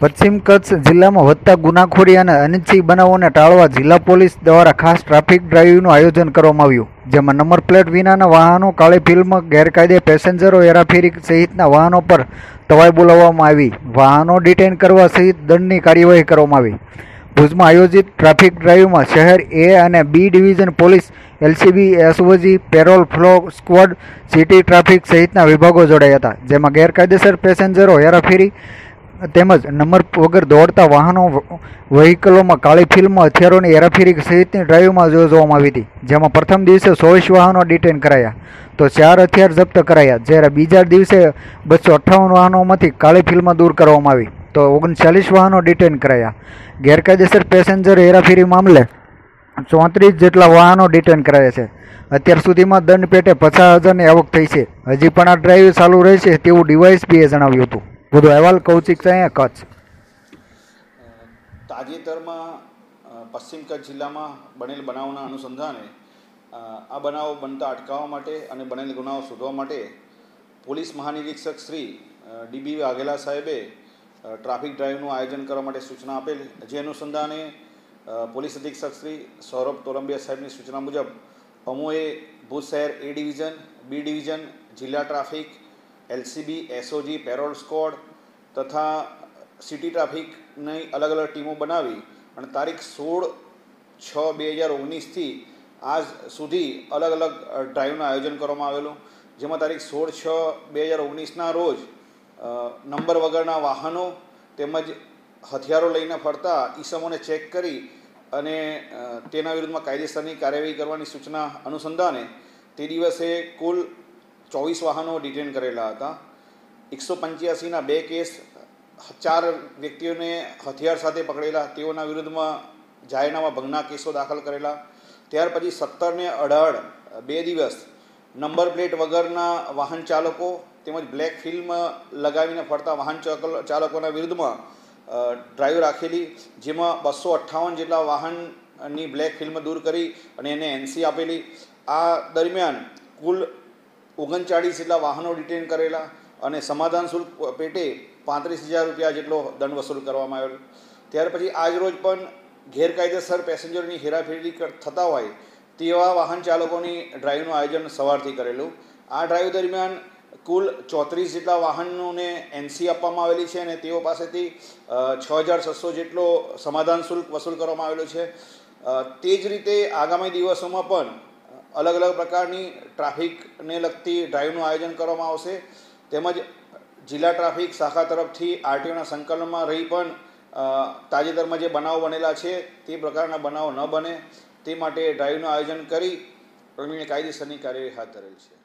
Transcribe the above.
પશ્ચિમ કચ્છ જિલ્લામાં વધતા ગુનાખોરી અને અનિચ્છનીય બનાવોને ટાળવા જિલ્લા પોલીસ દ્વારા ખાસ ટ્રાફિક ડ્રાઇવનું આયોજન કરવામાં આવ્યું, જેમાં નંબર પ્લેટ વિનાના વાહનો, કાળી ફિલ્મ, ગેરકાયદે પેસેન્જરો, હેરાફેરી સહિતના વાહનો પર તવાઈ બોલાવવામાં આવી. વાહનો ડિટેઇન કરવા સહિત દંડની કાર્યવાહી કરવામાં આવી. ભુજમાં આયોજિત ટ્રાફિક ડ્રાઇવમાં શહેર એ અને B division police, LCB, SOG, parole furlough squad, city traffic સહિતના વિભાગો જોડાયા હતા, જેમાં ગેરકાયદેસર પેસેન્જરો, હેરાફેરી તેમજ નંબર વગર દોડતા વાહનો, વ્હીકલોમાં કાળી ફિલ્મ, હથિયારોની હેરાફેરી સહિતની ડ્રાઈવમાં યોજવામાં આવી હતી, જેમાં પ્રથમ દિવસે ચોવીસ વાહનો ડિટેન કરાયા. તો ચાર હથિયાર જપ્ત કરાયા, જ્યારે બીજા દિવસે બસો અઠ્ઠાવન વાહનોમાંથી કાળી ફિલ્મ દૂર કરવામાં આવી. તો ઓગણચાલીસ વાહનો ડિટેન કરાયા. ગેરકાયદેસર પેસેન્જર હેરાફેરી મામલે ચોત્રીસ જેટલા વાહનો ડિટેન કરાયા છે. અત્યાર સુધીમાં દંડ પેટે પચાસ હજારની આવક થઈ છે. હજી પણ આ ડ્રાઈવ ચાલુ રહેશે તેવું ડીવાયસપીએ જણાવ્યું હતું. વધુ અહેવાલ કૌચિક અહીંયા કચ્છ. તાજેતરમાં પશ્ચિમ કચ્છ જિલ્લામાં બનેલ બનાવના અનુસંધાને આ બનાવો બનતા અટકાવવા માટે અને બનેલ ગુનાઓ શોધવા માટે પોલીસ મહાનિરીક્ષક શ્રી ડીબી વાઘેલા સાહેબે ટ્રાફિક ડ્રાઇવનું આયોજન કરવા માટે સૂચના આપેલ. જે અનુસંધાને પોલીસ અધિક્ષક શ્રી સૌરભ તોલંબિયા સાહેબની સૂચના મુજબ, અમોએ ભુજ શહેર એ ડિવિઝન, બી ડિવિઝન, જિલ્લા traffic LCB, SOG, parole squad તથા સિટી ટ્રાફિકની અલગ અલગ ટીમો બનાવી અને તારીખ સોળ છ બે હજાર ઓગણીસથી આજ સુધી અલગ અલગ ડ્રાઈવનું આયોજન કરવામાં આવેલું. જેમાં તારીખ સોળ છ બે હજાર ઓગણીસના રોજ નંબર વગરના વાહનો તેમજ હથિયારો લઈને ફરતા ઈસમોને ચેક કરી અને તેના વિરુદ્ધમાં કાયદેસરની કાર્યવાહી કરવાની સૂચના અનુસંધાને તે દિવસે કુલ ચોવીસ વાહનો ડિટેન કરેલા હતા. એકસો પંચ્યાસીના બે કેસ, ચાર વ્યક્તિઓને હથિયાર સાથે પકડેલા, તેઓના વિરુદ્ધમાં જાહેરનામા ભંગના કેસો દાખલ કરેલા. ત્યાર પછી સત્તરને અઢાર, બે દિવસ, નંબર પ્લેટ વગરના વાહન ચાલકો તેમજ બ્લેક ફિલ્મ લગાવીને ફરતા વાહન ચાલકો- ચાલકોના વિરુદ્ધમાં ડ્રાઈવ રાખેલી, જેમાં બસો અઠ્ઠાવન જેટલા વાહનની બ્લેક ફિલ્મ દૂર કરી અને એને એનસી આપેલી. આ દરમિયાન કુલ ઓગણચાળીસ જેટલા વાહનો ડિટેન કરેલા અને સમાધાન શુલ્ક પેટે પાંત્રીસ હજાર રૂપિયા જેટલો દંડ વસૂલ કરવામાં આવેલો. ત્યાર પછી આજરોજ પણ ગેરકાયદેસર પેસેન્જરની હેરાફેરી થતા હોય તેવા વાહન ચાલકોની ડ્રાઈવનું આયોજન સવારથી કરેલું. આ ડ્રાઈવ દરમિયાન કુલ ચોત્રીસ જેટલા વાહનોને એનસી આપવામાં આવેલી છે અને તેઓ પાસેથી છ હજાર છસો જેટલો સમાધાન શુલ્ક વસૂલ કરવામાં આવેલો છે. તે જ રીતે આગામી દિવસોમાં પણ અલગ અલગ પ્રકારની ટ્રાફિકને લગતી ડ્રાઈવનું આયોજન કરવામાં આવશે. તેમજ જિલ્લા ટ્રાફિક શાખા તરફથી આરટીઓના સંકલનમાં રહી પણ તાજેતરમાં જે બનાવો બનેલા છે, તે પ્રકારના બનાવો ન બને, તે માટે ડ્રાઈવનું આયોજન કરી કાયદેસરની કાર્યવાહી હાથ ધરેલ છે.